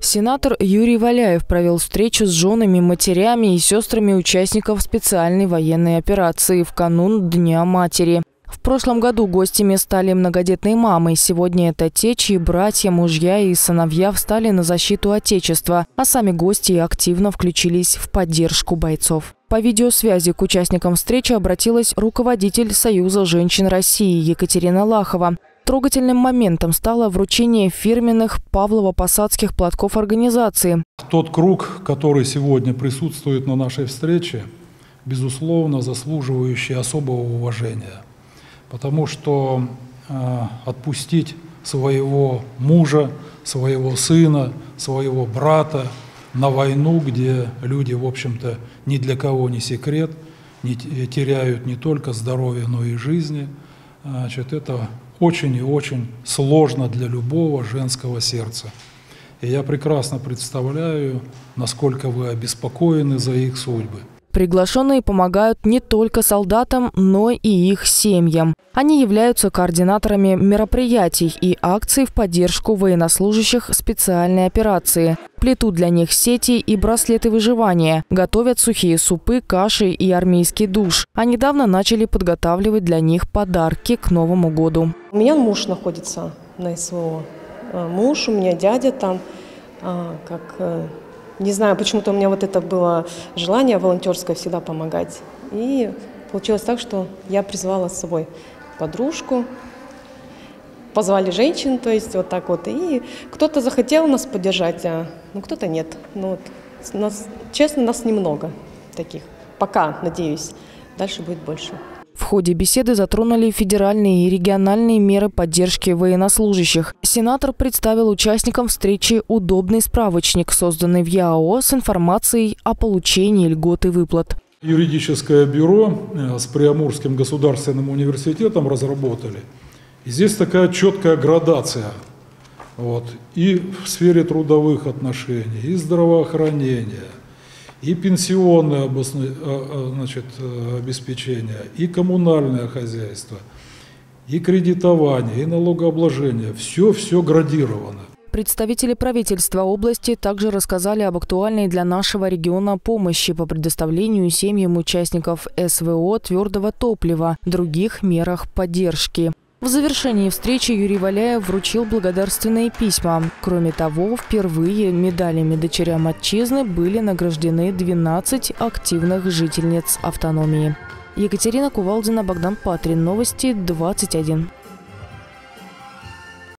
Сенатор Юрий Валяев провел встречу с женами, матерями и сестрами участников специальной военной операции в канун Дня матери. В прошлом году гостями стали многодетные мамы. Сегодня это те, чьи братья, мужья и сыновья встали на защиту Отечества, а сами гости активно включились в поддержку бойцов. По видеосвязи к участникам встречи обратилась руководитель Союза женщин России Екатерина Лахова. Трогательным моментом стало вручение фирменных Павлово-Посадских платков организации. Тот круг, который сегодня присутствует на нашей встрече, безусловно, заслуживающий особого уважения. Потому что э, отпустить своего мужа, своего сына, своего брата на войну, где люди, в общем-то, ни для кого не секрет, не теряют не только здоровье, но и жизни, значит, это очень и очень сложно для любого женского сердца. И я прекрасно представляю, насколько вы обеспокоены за их судьбы. Приглашенные помогают не только солдатам, но и их семьям. Они являются координаторами мероприятий и акций в поддержку военнослужащих специальной операции. Плетут для них сети и браслеты выживания, готовят сухие супы, каши и армейский душ. А недавно начали подготавливать для них подарки к Новому году. У меня муж находится на СВО. Э, муж, у меня дядя там, а, как э, не знаю, почему-то у меня вот это было желание волонтерское всегда помогать. И получилось так, что я призвала с собой подружку, позвали женщин, то есть вот так вот. И кто-то захотел нас поддержать, а ну кто-то нет. Ну вот, нас, честно, нас немного таких. Пока, надеюсь. Дальше будет больше. Ходе беседы затронули федеральные и региональные меры поддержки военнослужащих. Сенатор представил участникам встречи удобный справочник, созданный в ЯО с информацией о получении льгот и выплат. Юридическое бюро э, с Приамурским государственным университетом разработали. И здесь такая четкая градация. Вот. И в сфере трудовых отношений, и здравоохранения, и пенсионное а, а, значит, э, обеспечение, и коммунальное хозяйство, и кредитование, и налогообложение. Все-все градировано. Представители правительства области также рассказали об актуальной для нашего региона помощи по предоставлению семьям участников СВО твердого топлива, других мерах поддержки. В завершении встречи Юрий Валяев вручил благодарственные письма. Кроме того, впервые медалями дочерям отчизны были награждены 12 активных жительниц автономии. Екатерина Кувалдина, Богдан Патрин. Новости 21.